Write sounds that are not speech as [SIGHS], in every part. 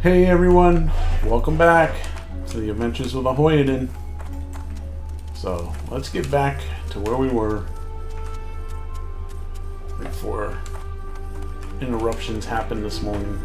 Hey everyone, welcome back to the Adventures with a Hoyden. So let's get back to where we were before interruptions happened this morning.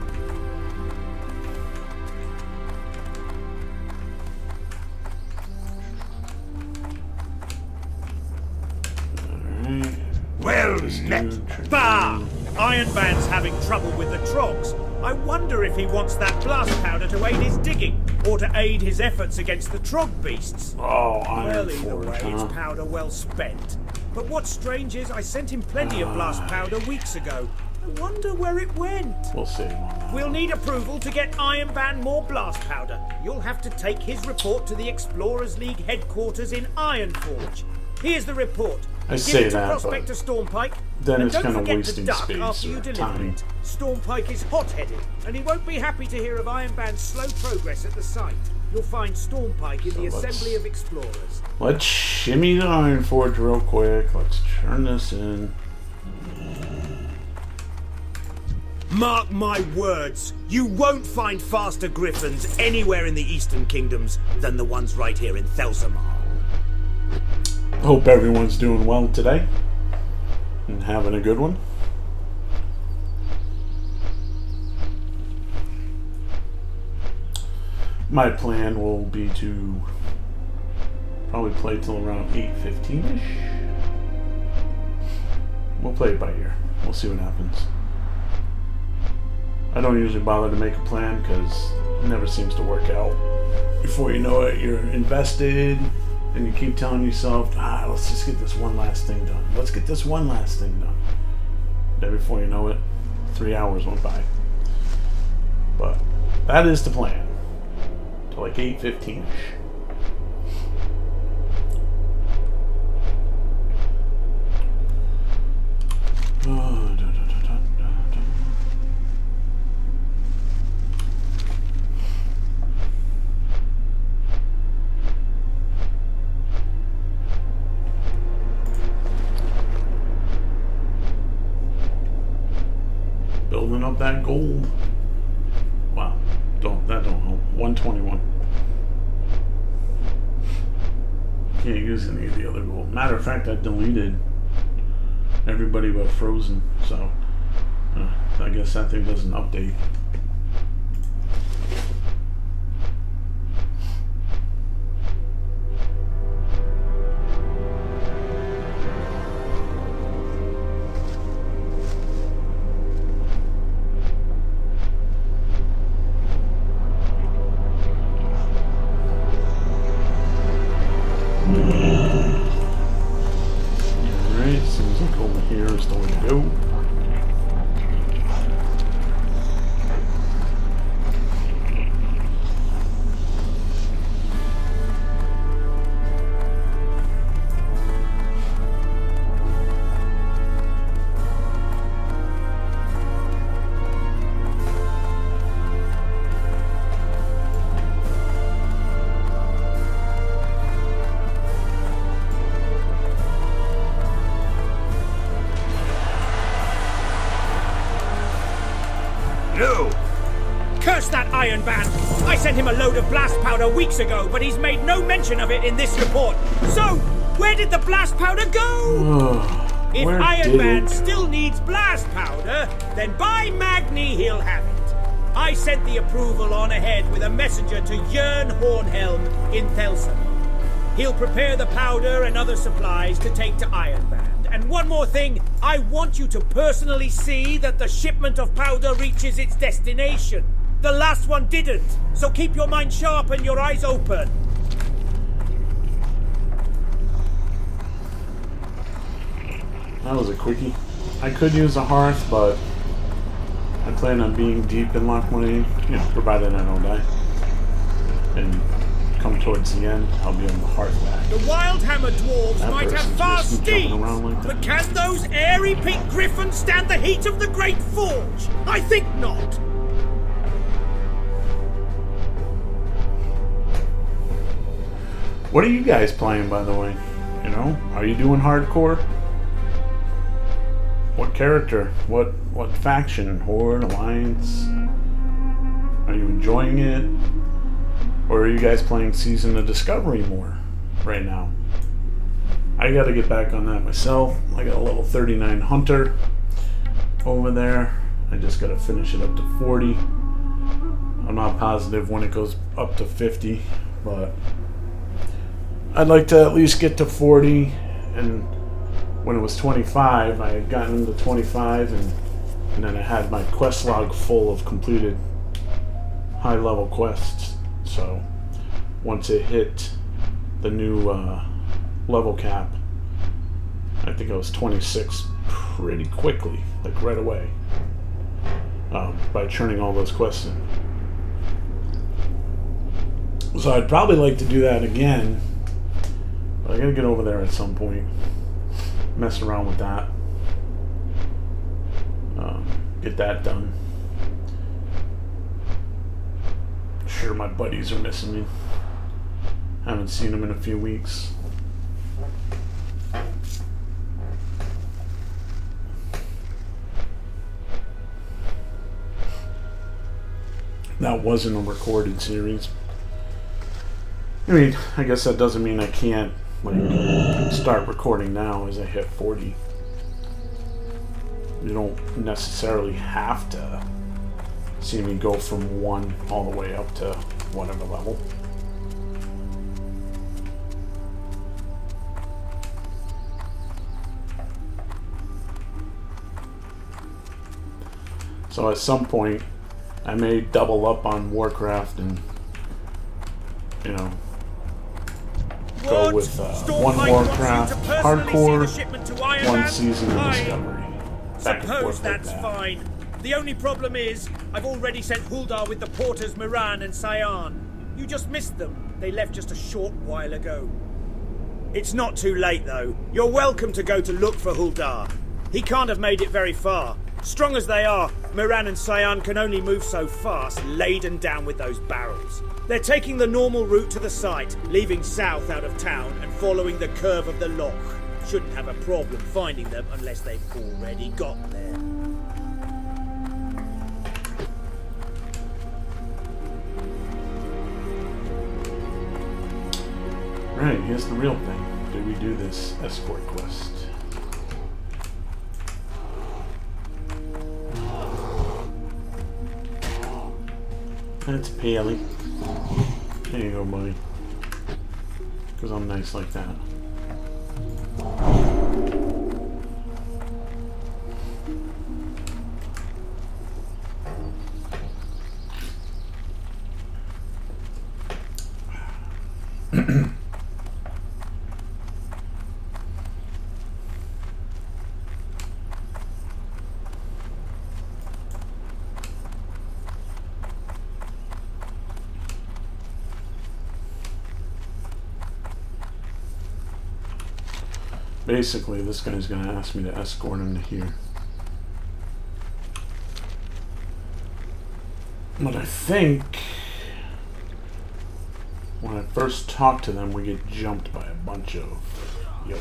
Alright. Well met. Bah! Ironband's having trouble with the troggs. I wonder if he wants that blast powder to aid his digging, or to aid his efforts against the trogg beasts. Oh, Well, Iron either way, huh? it's powder well spent. But what's strange is I sent him plenty of blast Ah. powder weeks ago. I wonder where it went. We'll see. We'll need approval to get Ironband more blast powder. You'll have to take his report to the Explorers League headquarters in Ironforge. Here's the report. I Give say that, Prospector Stormpike. then it's don't kinda wasting space after you deliver time. it. Stormpike is hot-headed, and he won't be happy to hear of Ironband's slow progress at the site. You'll find Stormpike in the So let's- Assembly of Explorers. Let's shimmy the Ironforge real quick. Let's turn this in. Mark my words, you won't find faster griffins anywhere in the Eastern Kingdoms than the ones right here in Thelsamar. Hope everyone's doing well today and having a good one. My plan will be to probably play till around 8.15ish. We'll play it by ear. We'll see what happens. I don't usually bother to make a plan because it never seems to work out. Before you know it, you're invested and you keep telling yourself, ah, let's just get this one last thing done. Let's get this one last thing done. Then before you know it, three hours went by. But that is the plan. To like 8.15ish. Oh, [SIGHS] [SIGHS] Up that gold. Wow. Don't that don't help. 121. Can't use any of the other gold. Matter of fact, I deleted everybody but Frozen, so uh, I guess that thing doesn't update. Sent him a load of blast powder weeks ago, but he's made no mention of it in this report. So, where did the blast powder go? [SIGHS] If Where Ironband it? still needs blast powder, then by Magni he'll have it. I sent the approval on ahead with a messenger to Jern Hornhelm in Thelsam. He'll prepare the powder and other supplies to take to Ironband. And one more thing, I want you to personally see that the shipment of powder reaches its destination. The last one didn't, so keep your mind sharp and your eyes open. That was a quickie. I could use a hearth, but I plan on being deep in Loch Modan, you know, provided I don't die. And come towards the end, I'll be on the hearth back. The Wildhammer dwarves That might have fast steeds, like but can those airy pink griffins stand the heat of the Great Forge? I think not. What are you guys playing, by the way? You know, are you doing hardcore? What character? What what faction? Horde, Alliance? Are you enjoying it? Or are you guys playing Season of Discovery more right now? I got to get back on that myself. I got a level 39 Hunter over there. I just got to finish it up to 40. I'm not positive when it goes up to 50, but I'd like to at least get to 40. And when it was 25, I had gotten to 25, and, and then I had my quest log full of completed high level quests. So once it hit the new uh, level cap, I think I was 26 pretty quickly, like right away, um, by churning all those quests in. So I'd probably like to do that again. But I gotta get over there at some point. Mess around with that. Um, get that done. Sure, my buddies are missing me. Haven't seen them in a few weeks. That wasn't a recorded series. I mean, I guess that doesn't mean I can't like start recording now as I hit 40. You don't necessarily have to see me go from one all the way up to whatever level. So at some point, I may double up on Warcraft and, you know, go with uh, one Warcraft personally see the hardcore, shipment to Iron one season of Discovery. Back Suppose that's that. fine. The only problem is, I've already sent Huldar with the porters Miran and Saean. You just missed them. They left just a short while ago. It's not too late, though. You're welcome to go to look for Huldar. He can't have made it very far. Strong as they are, Miran and Saean can only move so fast, laden down with those barrels. They're taking the normal route to the site, leaving south out of town and following the curve of the loch. Shouldn't have a problem finding them unless they've already got there. Right, here's the real thing. Do we do this escort quest? That's Paley. There you go, buddy. Because I'm nice like that. Basically, this guy's gonna ask me to escort him to here. But I think when I first talk to them, we get jumped by a bunch of yo.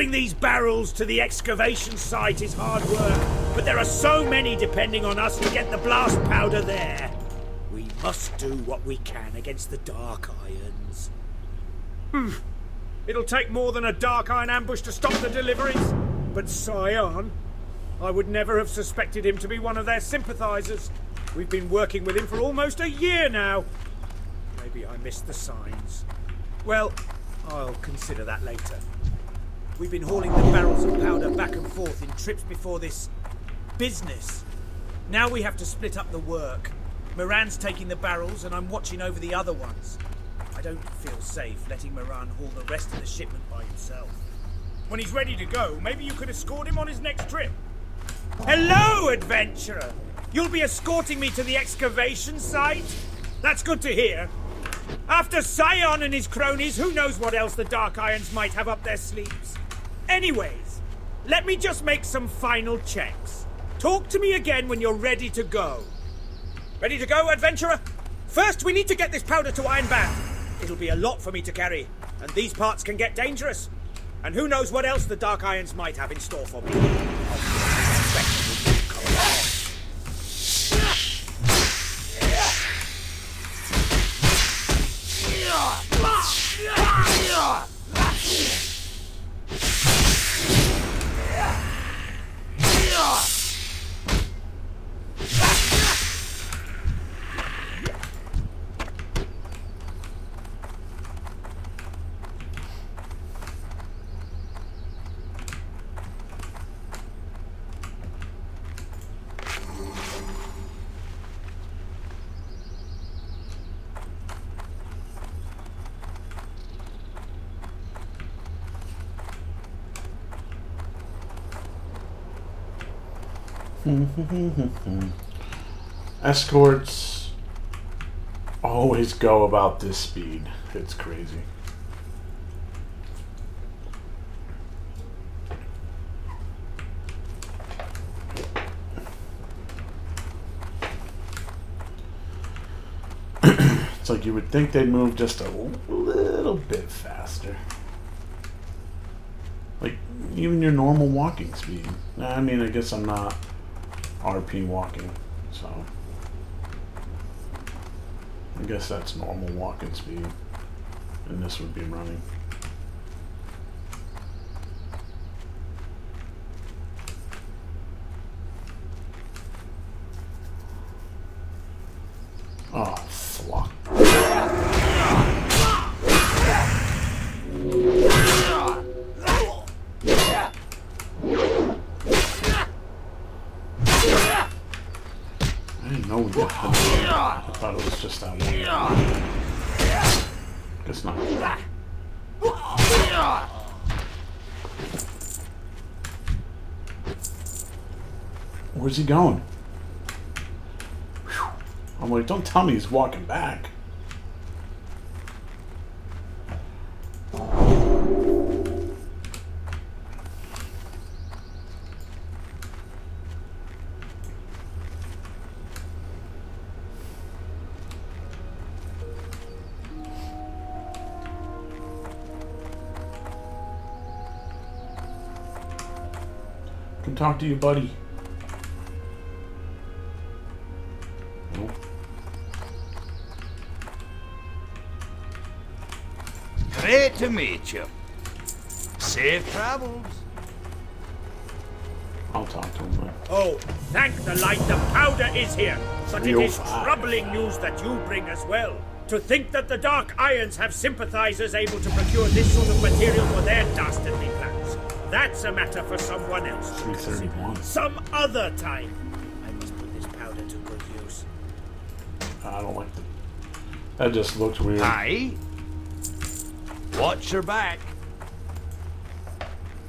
Delivering these barrels to the excavation site is hard work, but there are so many depending on us to get the blast powder there. We must do what we can against the Dark Irons. Hmm. It'll take more than a Dark Iron ambush to stop the deliveries. But Saean, I would never have suspected him to be one of their sympathizers. We've been working with him for almost a year now. Maybe I missed the signs. Well, I'll consider that later. We've been hauling the barrels of powder back and forth in trips before this business. Now we have to split up the work. Moran's taking the barrels and I'm watching over the other ones. I don't feel safe letting Moran haul the rest of the shipment by himself. When he's ready to go, maybe you could escort him on his next trip. Hello, adventurer! You'll be escorting me to the excavation site? That's good to hear. After Saean and his cronies, who knows what else the Dark Irons might have up their sleeves? Anyways, let me just make some final checks. Talk to me again when you're ready to go. Ready to go, adventurer? First, we need to get this powder to Ironband. It'll be a lot for me to carry, and these parts can get dangerous. And who knows what else the Dark Irons might have in store for me. [LAUGHS] Escorts always go about this speed. It's crazy. [CLEARS THROAT] it's like you would think they'd move just a little bit faster. Like even your normal walking speed. I mean, I guess I'm not RP walking, so I guess that's normal walking speed, and this would be running. Oh, Where's he going? Whew. I'm like, don't tell me he's walking back. Can talk to you, buddy. To meet you. Safe travels. I'll talk to him. Then. Oh, thank the light, the powder is here. But it is 305. troubling news that you bring as well. To think that the Dark Irons have sympathizers able to procure this sort of material for their dastardly plans. That's a matter for someone else. 331. Some other time. I must put this powder to good use. I don't like the. That just looks weird. Aye. Watch your back.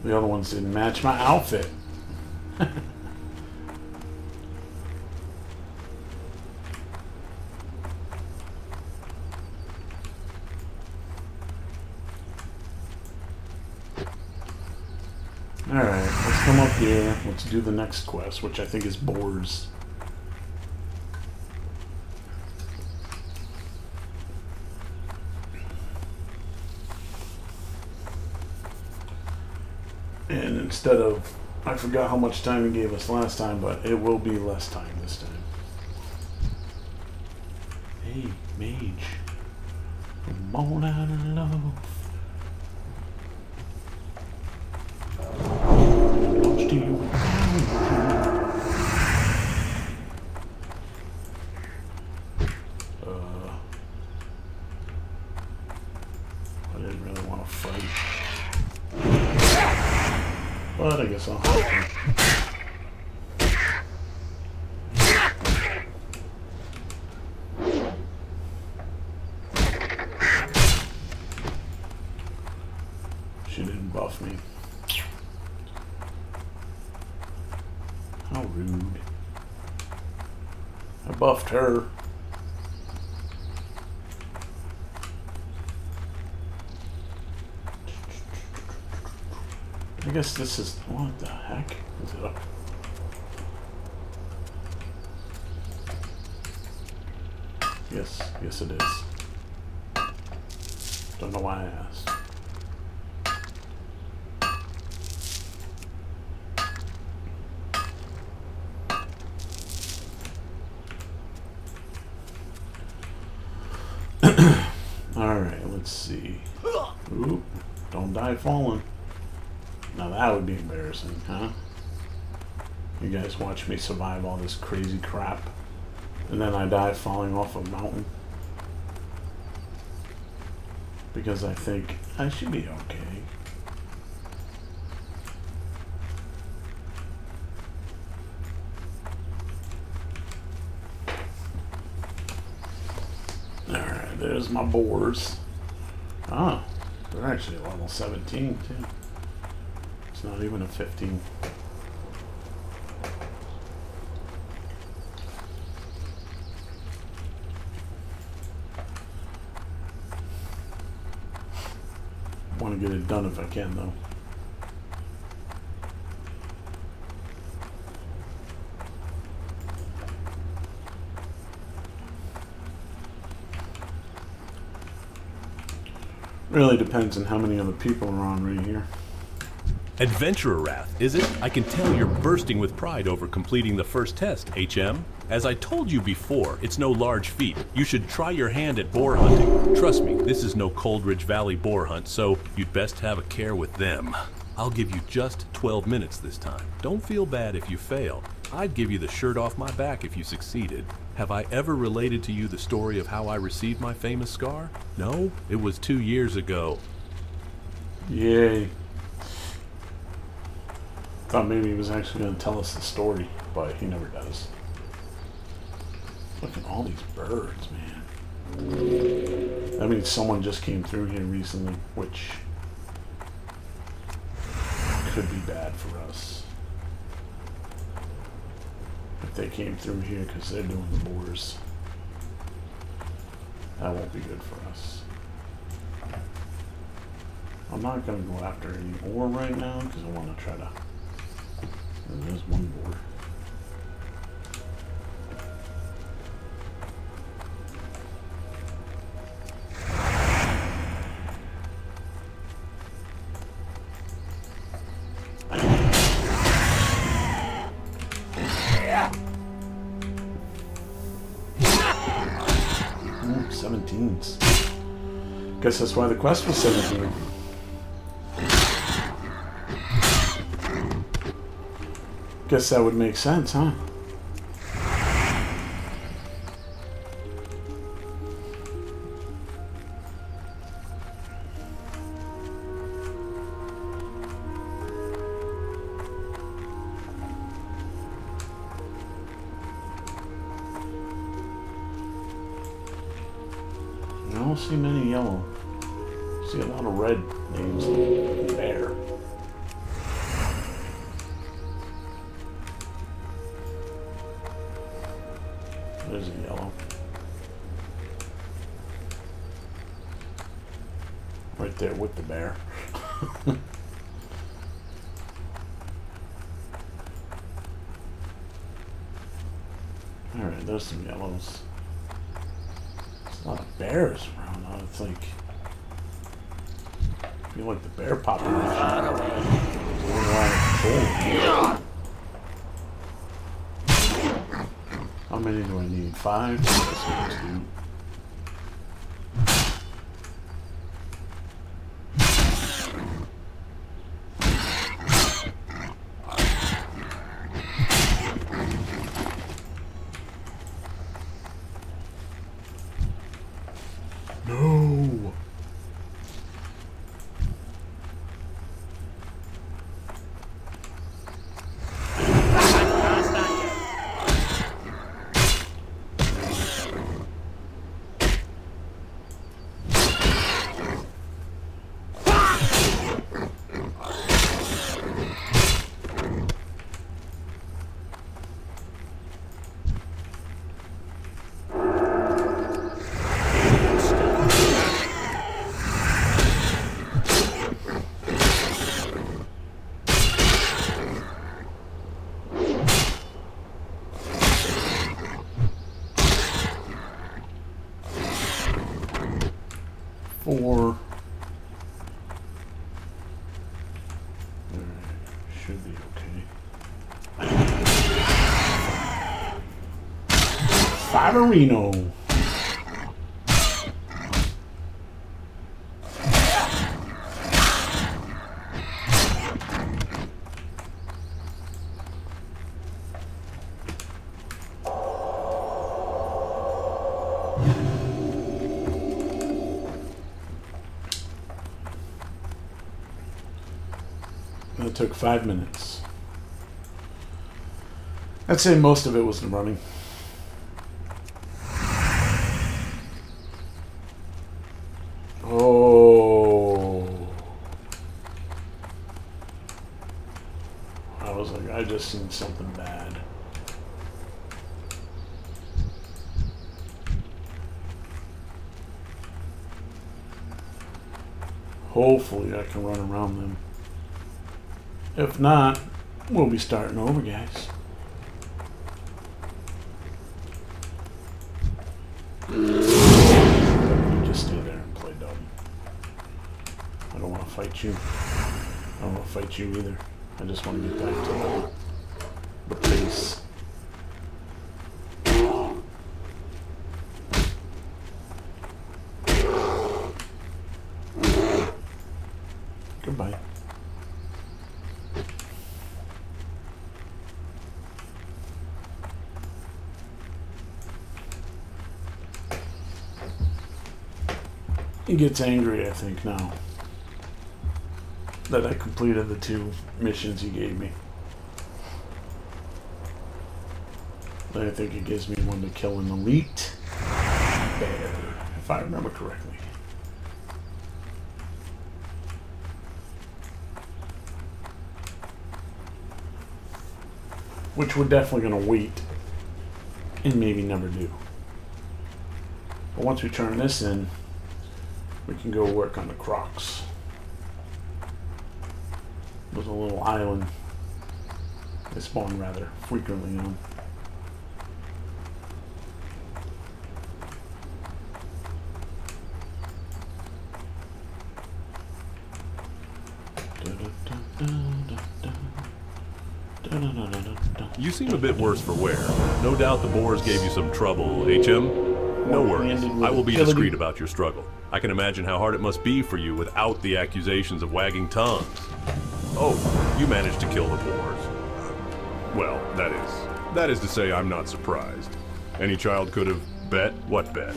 The other ones didn't match my outfit. [LAUGHS] Alright, let's come up here. Let's do the next quest, which I think is Boars. And instead of, I forgot how much time he gave us last time, but it will be less time this time. Hey, mage. Come on out of love. Lost to you. Uh, I didn't really want to fight. But I guess I'll have to. She didn't buff me. How rude. I buffed her. I guess this is. What the heck? Is it up? Yes, yes it is. Don't know why I asked. Alright, let's see. Oop, don't die falling. Now that would be embarrassing, huh? You guys watch me survive all this crazy crap, and then I die falling off a mountain. Because I think I should be okay. Alright, there's my boars. Actually level 17 too. It's not even a 15. Want to get it done if I can though. Really depends on how many other people are on right here. Adventurer Wrath, is it? I can tell you're bursting with pride over completing the first test, HM. As I told you before, it's no large feat. You should try your hand at boar hunting. Trust me, this is no Coldridge Valley boar hunt, so you'd best have a care with them. I'll give you just 12 minutes this time. Don't feel bad if you fail. I'd give you the shirt off my back if you succeeded. Have I ever related to you the story of how I received my famous scar? No? It was two years ago. Yay. Thought maybe he was actually going to tell us the story, but he never does. Look at all these birds, man. That means someone just came through here recently, which could be bad for us. If they came through here because they're doing the boars. That won't be good for us. I'm not going to go after any ore right now because I want to try to there's one board. Guess that's why the quest was 17. Guess that would make sense, huh? There's a yellow. Right there with the bear. [LAUGHS] Alright, there's some yellows. There's a lot of bears around. I think. I feel like the bear population. Many do I need? Five? Let's see, two. No. four. Alright, should be okay. Fiverino. Five minutes. I'd say most of it was running. Oh. I was like, I just seen something bad. Hopefully I can run around them. If not, we'll be starting over, guys. Just stay there and play dumb. I don't want to fight you. I don't want to fight you either. I just want to get back to the, the base. Goodbye. He gets angry, I think, now that I completed the two missions he gave me. I think it gives me one to kill an elite bear, if I remember correctly. Which we're definitely going to wait and maybe never do. But once we turn this in, we can go work on the crocs. There's a little island they spawn rather frequently on. You seem a bit worse for wear. No doubt the boars gave you some trouble, HM? No worries. I will be discreet about your struggle. I can imagine how hard it must be for you without the accusations of wagging tongues. Oh, you managed to kill the boars. Well, that is. That is to say, I'm not surprised. Any child could have bet what bet?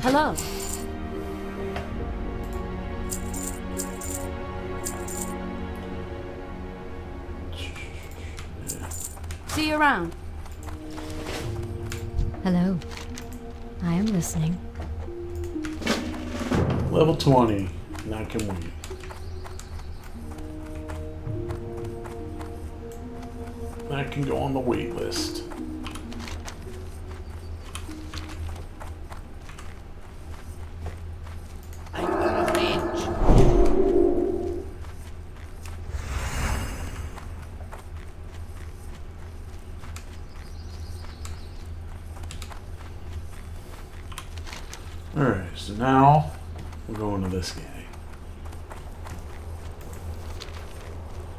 Hello. See you around. Hello. I am listening. Level 20. Now can wait. That can go on the wait list. I'm gonna fetch. Alright, so now we're going to this guy.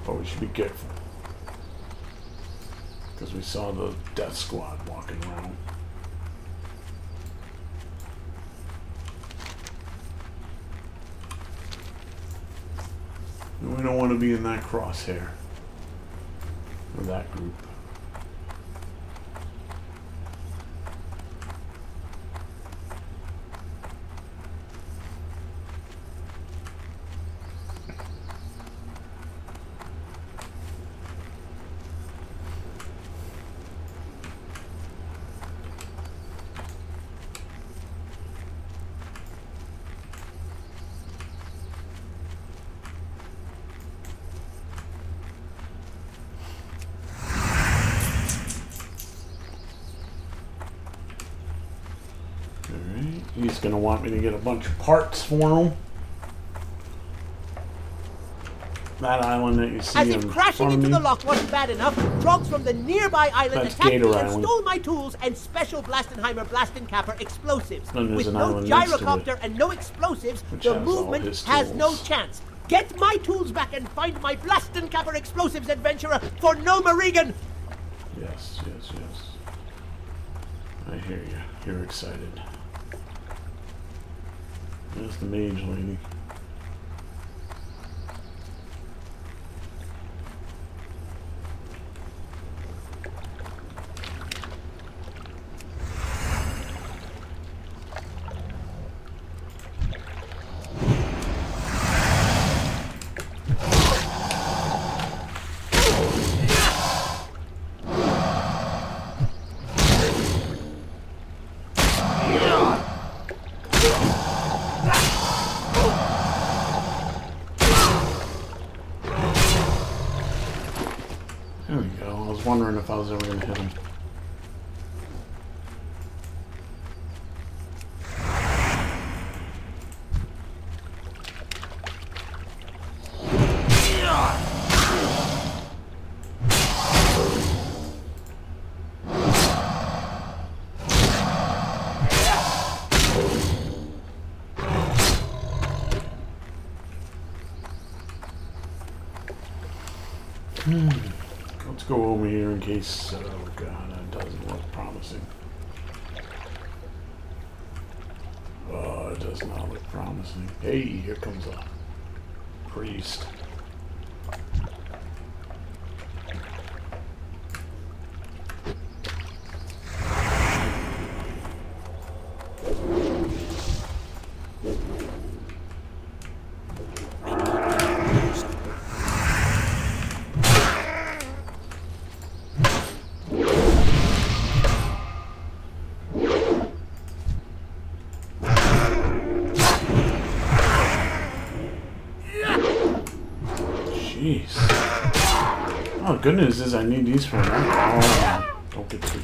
But we should be careful. Because we saw the death squad walking around. We don't want to be in that crosshair. With that group. Alright, he's gonna want me to get a bunch of parts for them. That island that you see As if crashing into me, the loch wasn't bad enough, Troggs from the nearby island attacked Gator me and Island. stole my tools and special Blastenheimer Blastenkapper explosives. With an no island next to it, gyrocopter and no explosives, which the has movement has no chance. Get my tools back and find my Blastenkapper explosives, adventurer, for Gnomeregan! Yes, yes, yes. I hear you. You're excited. There's the mage lady. There we go. If I was ever going to hit him. Case. Oh god, that doesn't look promising. Oh, it does not look promising. Hey, here comes a priest. Jeez. Oh, good news is I need these for now. Oh, don't get too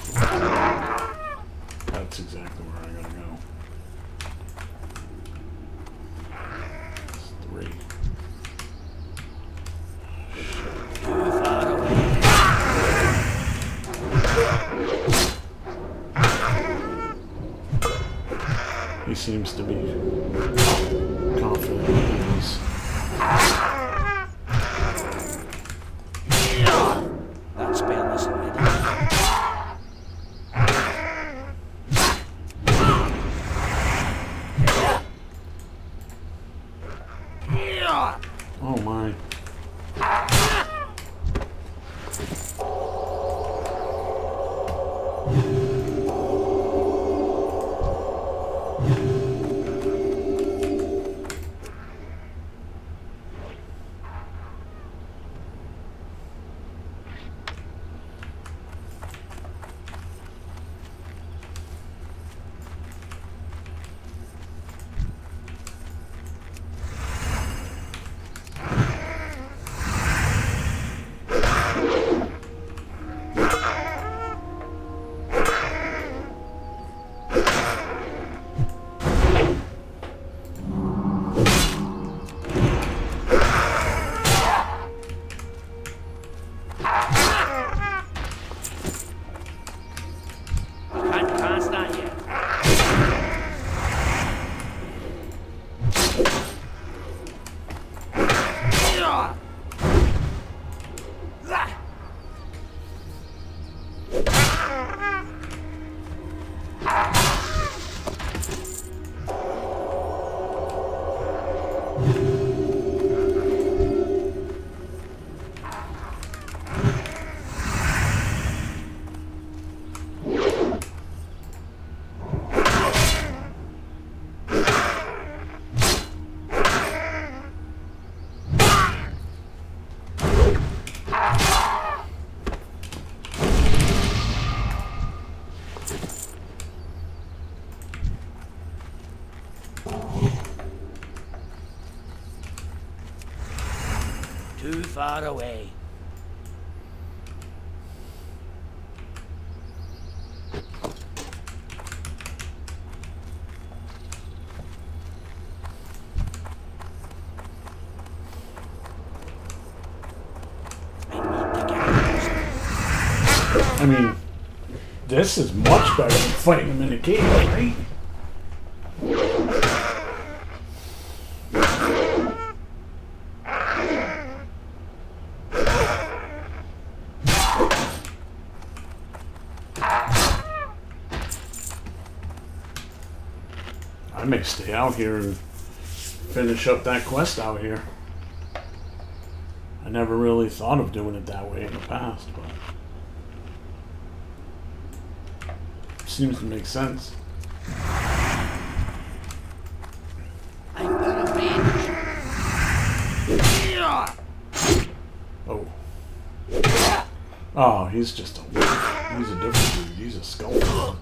far away. I mean, this is much better than fighting them in a cage, right? May stay out here and finish up that quest out here. I never really thought of doing it that way in the past, but seems to make sense. I'm gonna manage. Oh. Oh, he's just a he's a different dude. He's a skull.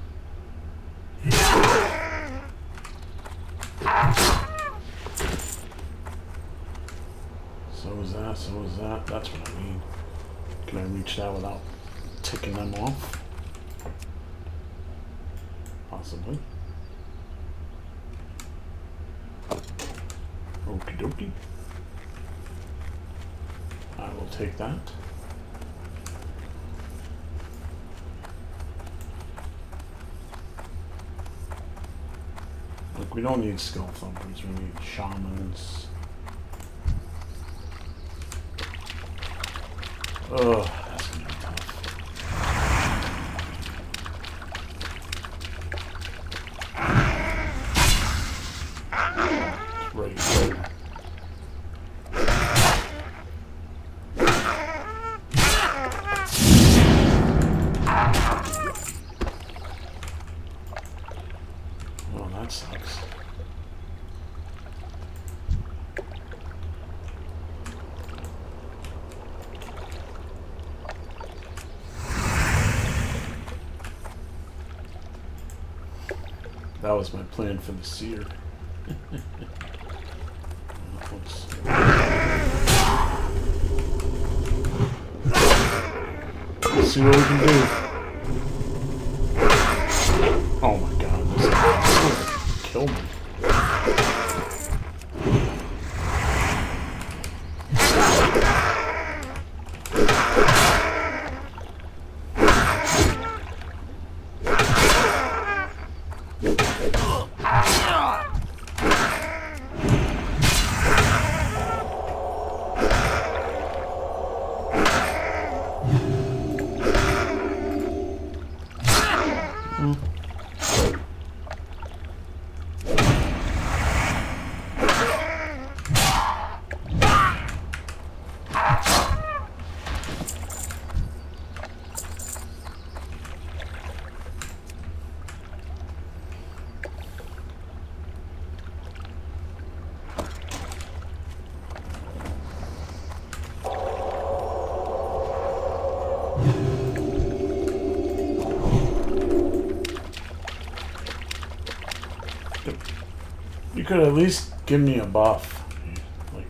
So is that, so is that. That's what I mean. Can I reach that without ticking them off? Possibly. Okie dokie. I will take that. Look, we don't need skull thumpers, we need shamans. Ugh, that's gonna be tough. It's right there. Oh, that sucks. That was my plan for the seer. Let's see what we can do. Could at least give me a buff. Like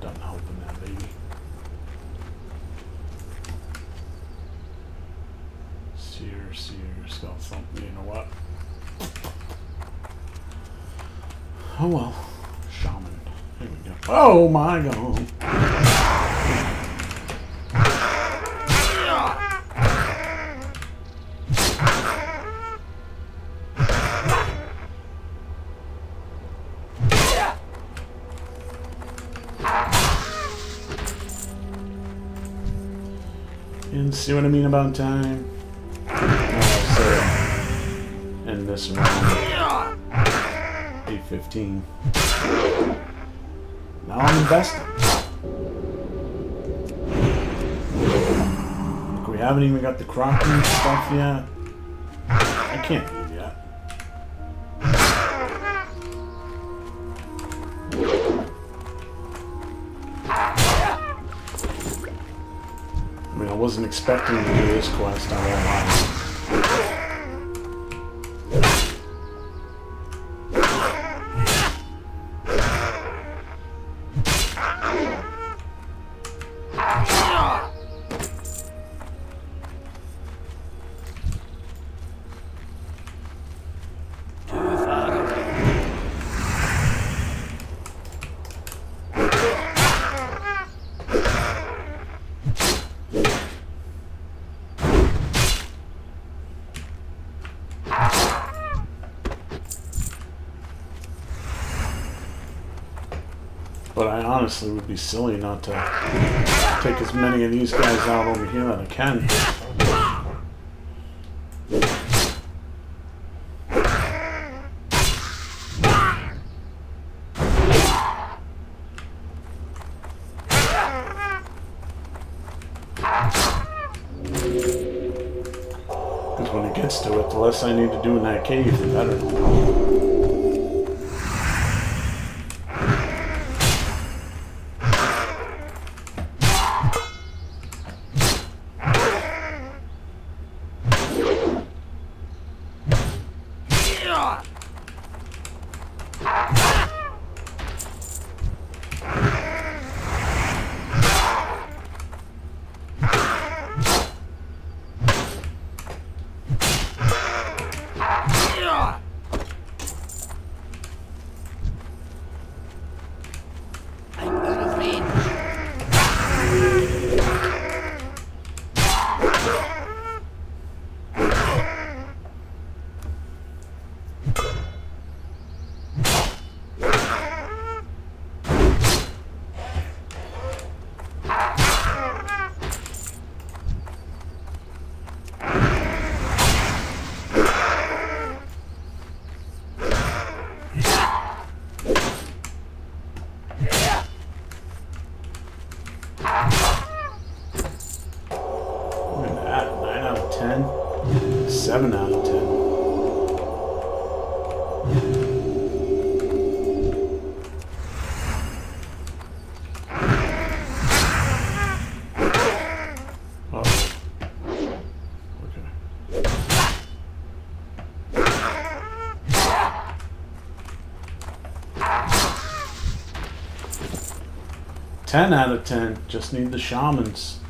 doesn't help that baby. Seer, seer, skull thump, you know what? Oh well. Shaman. Here we go. Oh my god. I mean about time? Oh, so this round, 815. Now I'm investing. Look, we haven't even got the cropping stuff yet. I can't expecting to do this quest, won't lie. Honestly would be silly not to take as many of these guys out over here that I can. Because when it gets to it, the less I need to do in that cave, the better. 10 out of 10. Just need the shamans.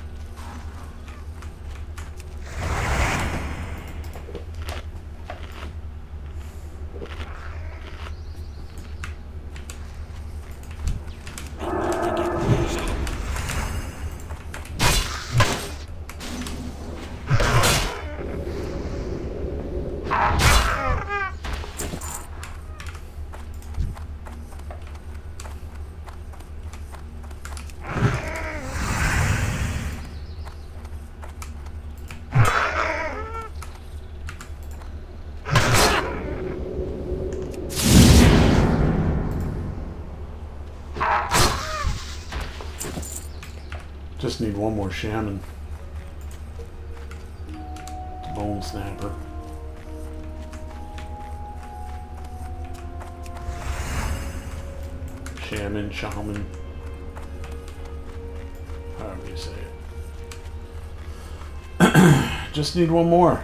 Just need one more shaman. Bone snapper. Shaman, shaman. However you say it. [CLEARS THROAT] Just need one more.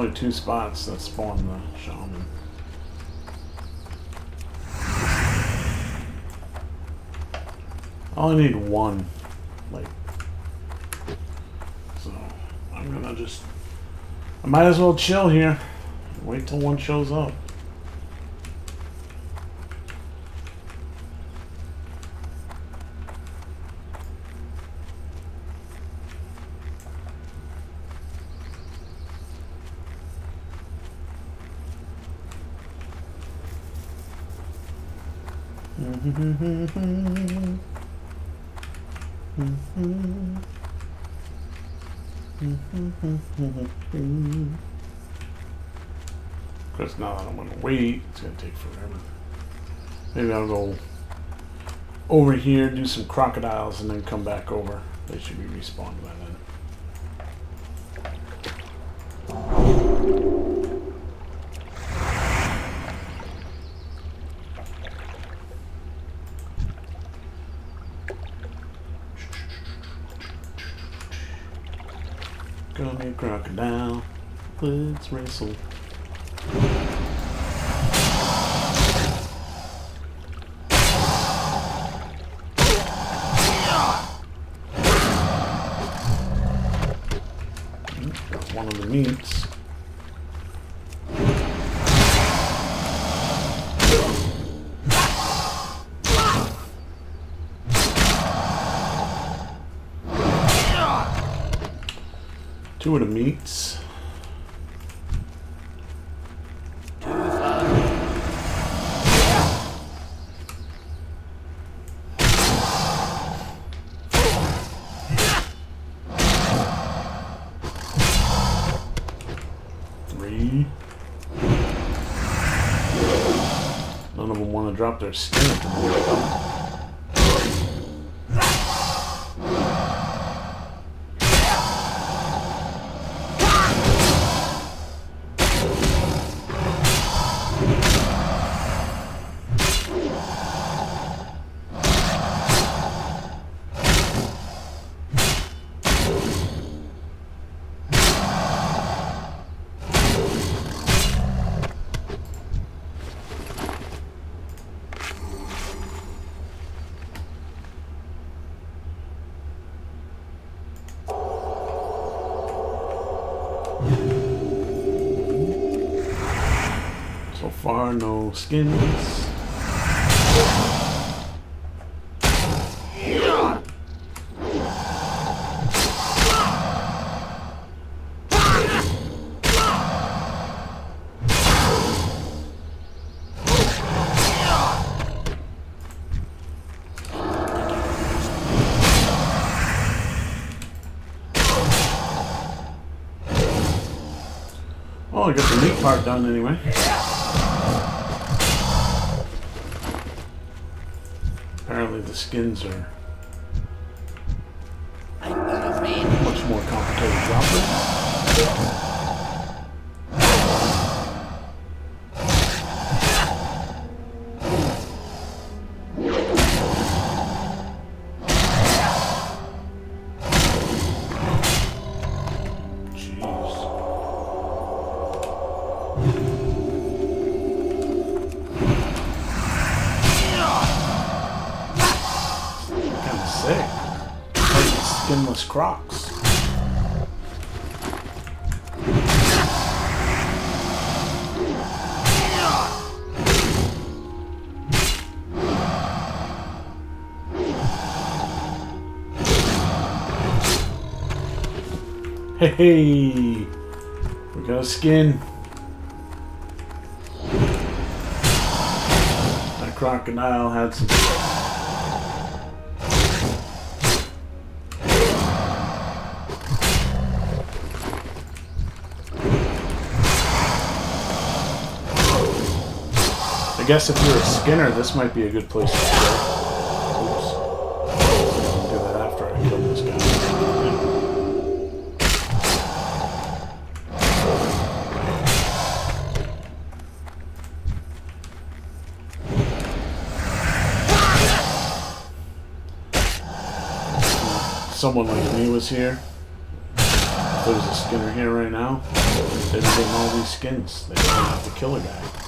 Only two spots that spawn the shaman. I only need one, like, so I'm gonna just, I might as well chill here, wait till one shows up. Because now that I'm gonna wait, it's gonna take forever. Maybe I'll go over here, do some crocodiles, and then come back over. They should be respawned by then. Come here, crocodile. Let's wrestle. Meats. Two of the meats. Three. None of them want far, skins. Oh, I got the meat part done anyway. The skins are I'm not afraid. much more complicated Hey, we got a skin. That crocodile had some. I guess if you're a skinner, this might be a good place to start. Someone like me was here. If there was a skinner here right now, they'd be all these skins. They don't have to kill a guy.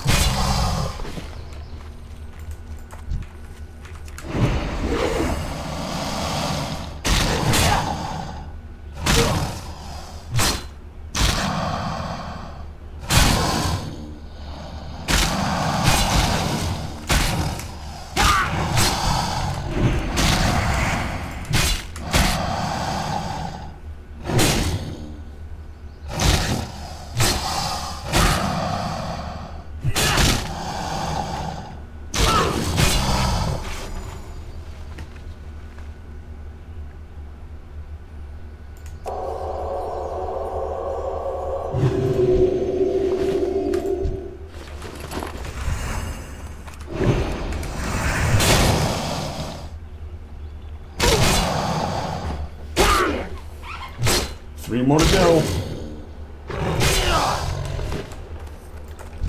Three more to go.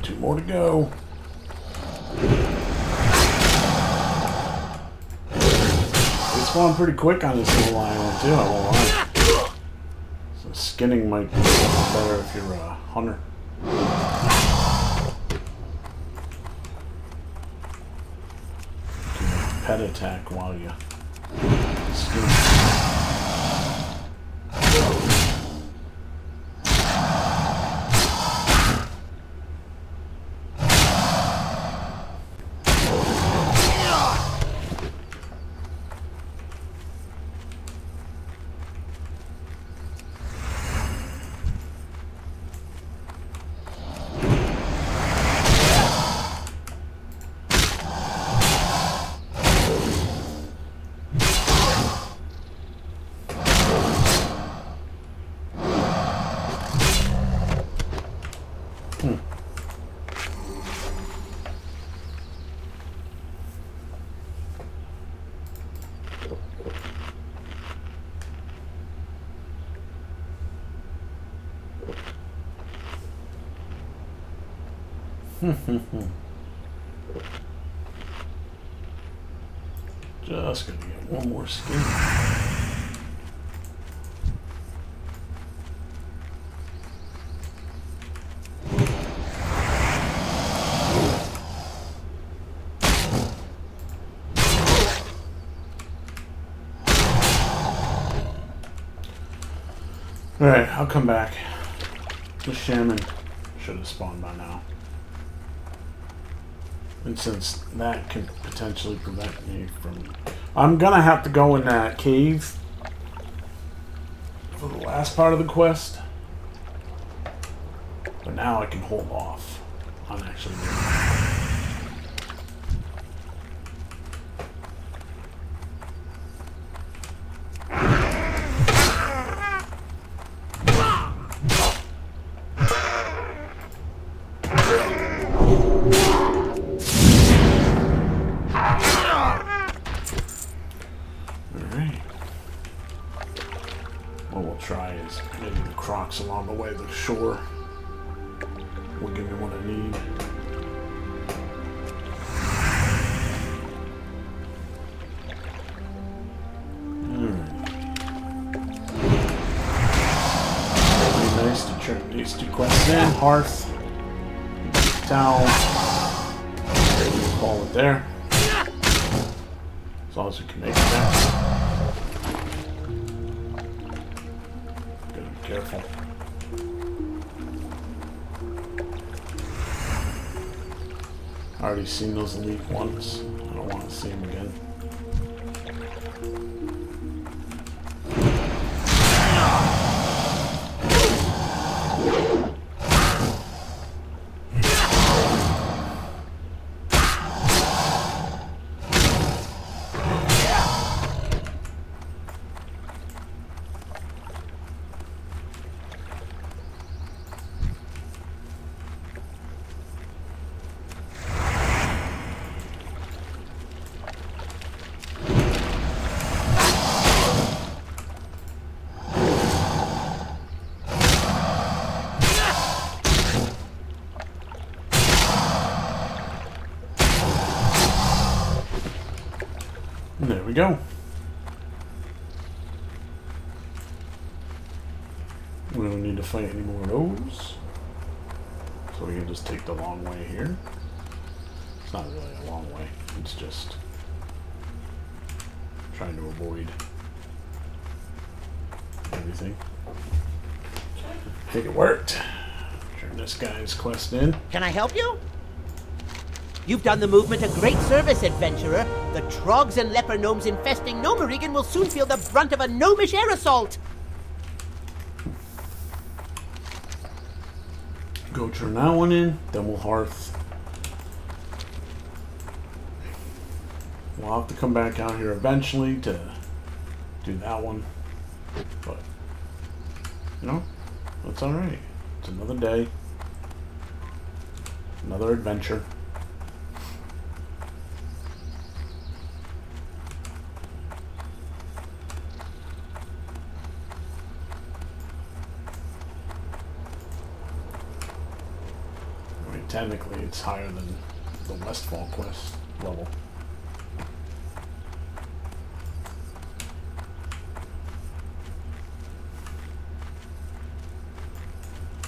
Two more to go. Spawn pretty quick on this little island too, I won't lie. So skinning might be better if you're a hunter. Pet attack while you skin. [LAUGHS] Just gonna get one more skin. Alright, I'll come back. The shaman should have spawned by now. And since that can potentially prevent me from... I'm gonna have to go in that cave for the last part of the quest. But now I can hold off on actually doing that. Once. I don't want to see him again. We go. We don't need to fight any more of those. So we can just take the long way here. It's not really a long way. It's just trying to avoid everything. I think it worked. Turn this guy's quest in. Can I help you? You've done the movement a great service, adventurer. The troggs and leper gnomes infesting Gnomeregan will soon feel the brunt of a gnomish air assault. Go turn that one in, then we'll hearth. We'll have to come back out here eventually to do that one. But, you know, that's alright. It's another day. Another adventure. I mean, technically, it's higher than the Westfall quest level.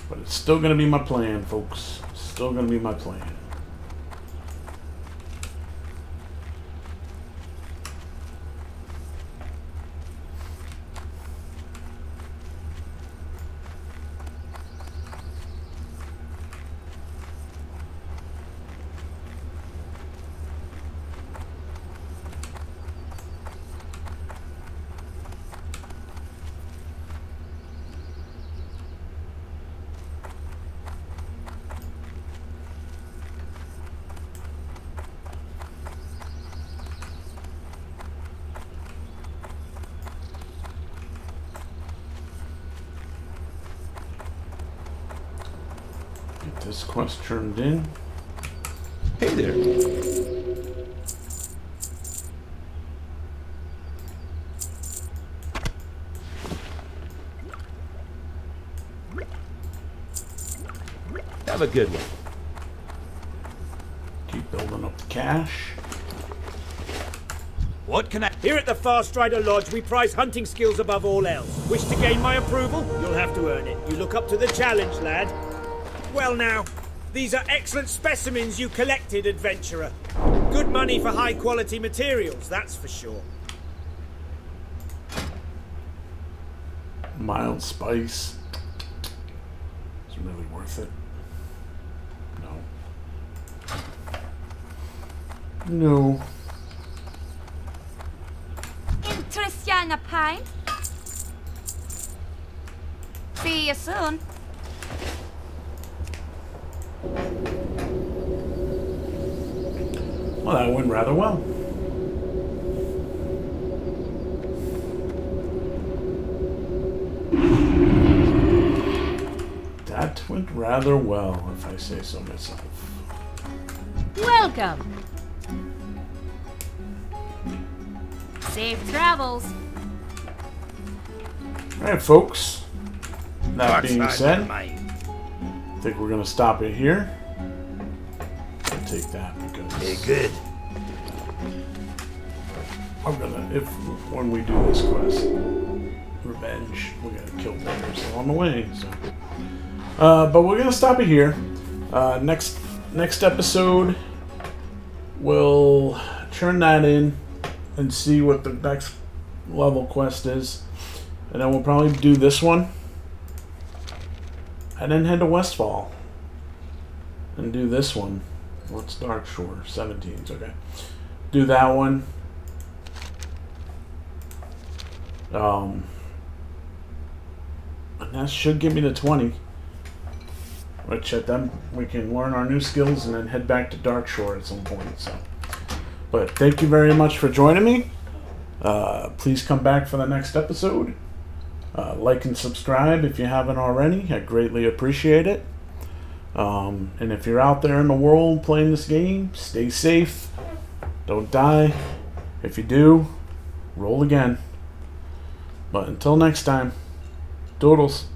But it's still gonna be my plan, folks. Still gonna be my plan. This quest turned in. Hey there. Have a good one. Keep building up the cache. What can I... Here at the Farstrider Lodge, we prize hunting skills above all else. Wish to gain my approval? You'll have to earn it. You look up to the challenge, lad. Well now, these are excellent specimens you collected, adventurer. Good money for high quality materials, that's for sure. Mild spice. Is it really worth it? No. No. Interest gärna pint. See you soon. Well, that went rather well. That went rather well, if I say so myself. Welcome. Safe travels. Alright, folks. That Dark being said. I think we're going to stop it here. I'll take that Hey, good. I'm gonna if when we do this quest, revenge, we're gonna kill bears along the way. So, uh, but we're gonna stop it here. Uh, next next episode, we'll turn that in and see what the next level quest is, and then we'll probably do this one, and then head to Westfall and do this one. What's Darkshore? 17's okay. Do that one. Um, and that should give me the 20. Which at them we can learn our new skills and then head back to Darkshore at some point. So, but thank you very much for joining me. Uh, please come back for the next episode. Uh, like and subscribe if you haven't already. I greatly appreciate it. Um, and if you're out there in the world playing this game, stay safe. Don't die. If you do, roll again. But until next time, doodles.